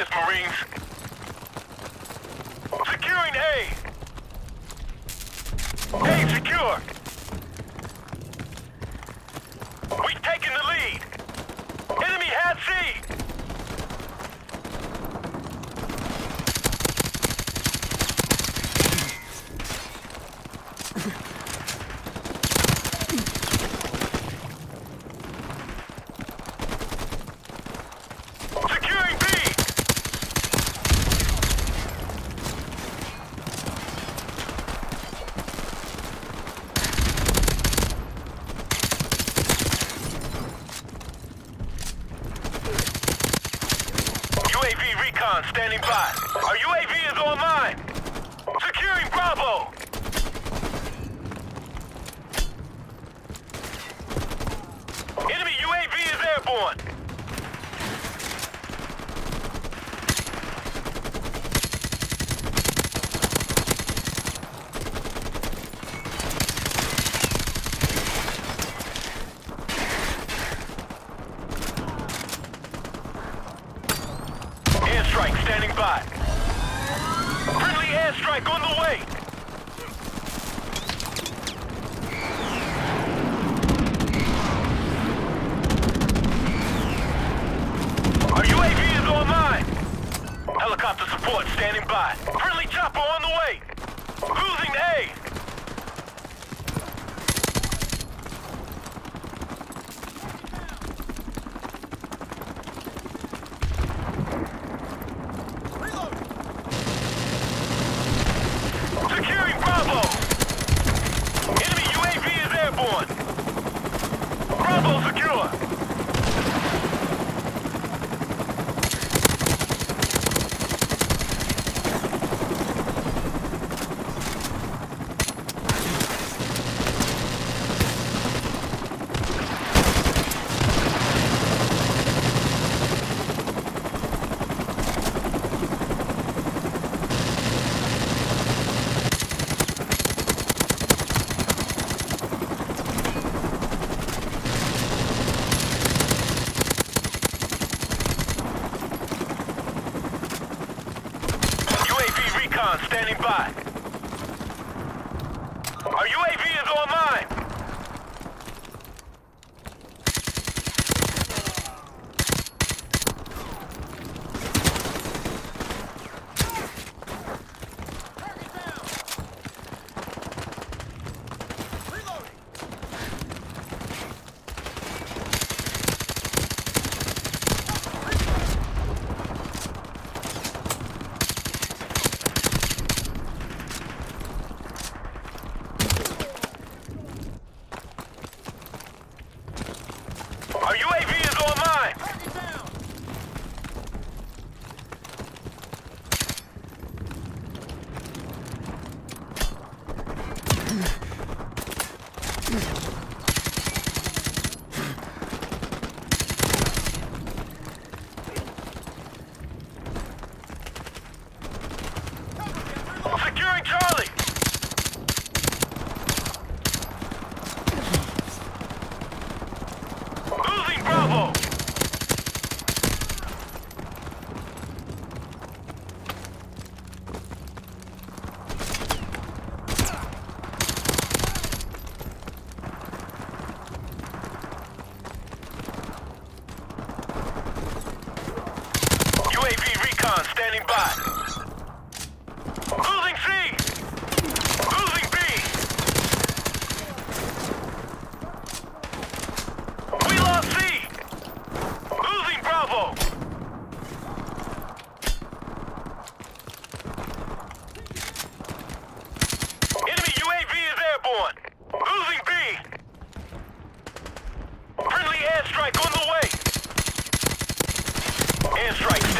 this, Marines. Securing A. A secure. We've taken the lead. Enemy has C. Securing B. UAV recon standing by. Our UAV is online. Securing Bravo. Enemy UAV is airborne. Airstrike standing by. Friendly airstrike on the way. Our UAV is online. Helicopter support standing by. Friendly chopper on the way. Losing A.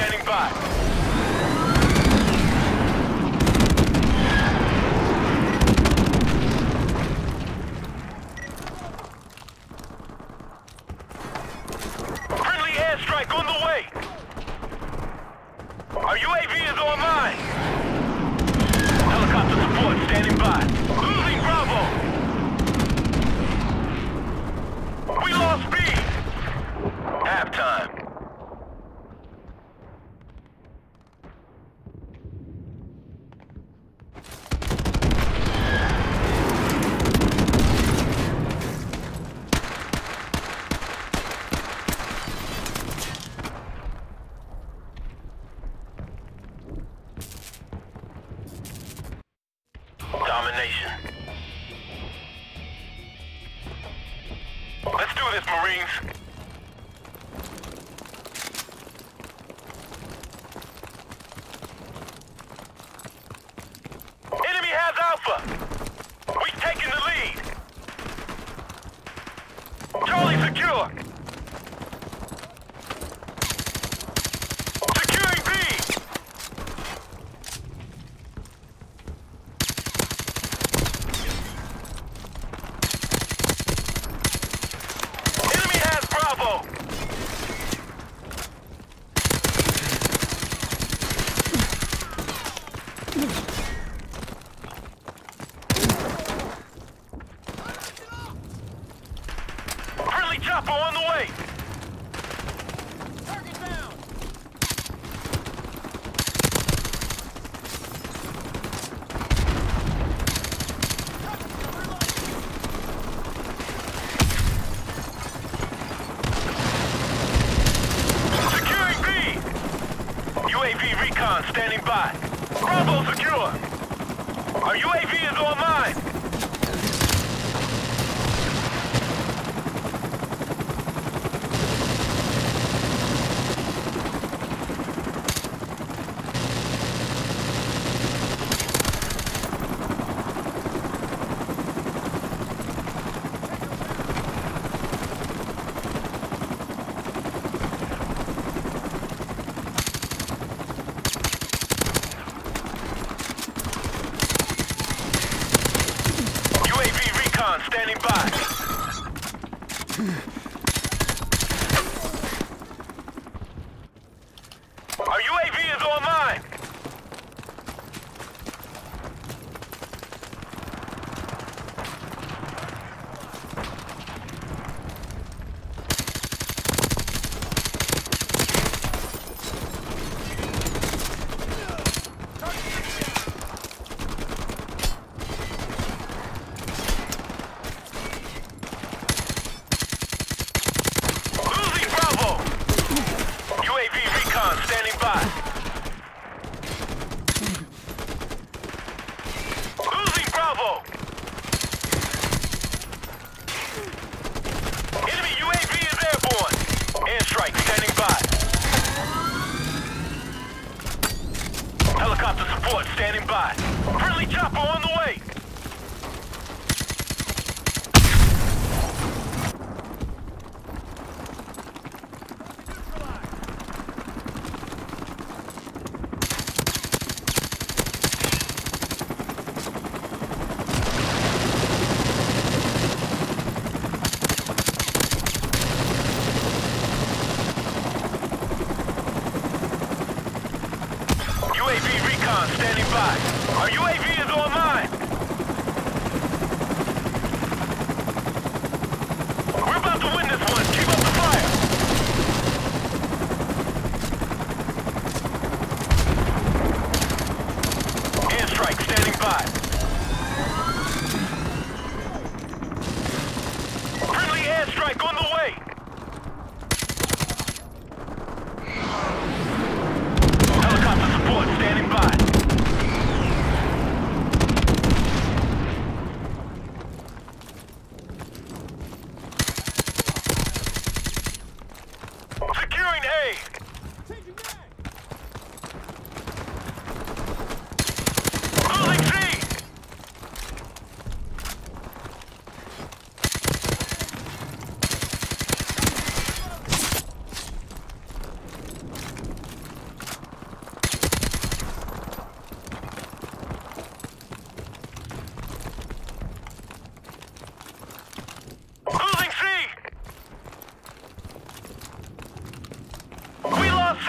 standing by. Chopper on the way. Target down. Securing B. UAV recon standing by. Bravo secure. Our UAV is online. UAV recon standing by. Our UAV is online. Losing Bravo. UAV recon standing by. Losing Bravo. Enemy UAV is airborne. Airstrike standing by. Helicopter support standing by. Friendly chopper on the way. Recon standing by. Our UAV is online. We're about to win this one. Keep up the fire. Airstrike standing by. Friendly airstrike on the way. Helicopter support standing by. Securing A. Losing C. Losing C. We lost C.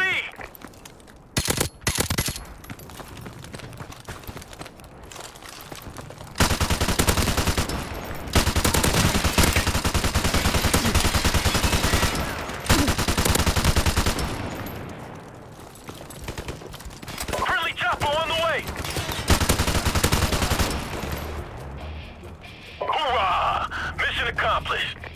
Friendly chopper on the way. Hoorah! Mission accomplished.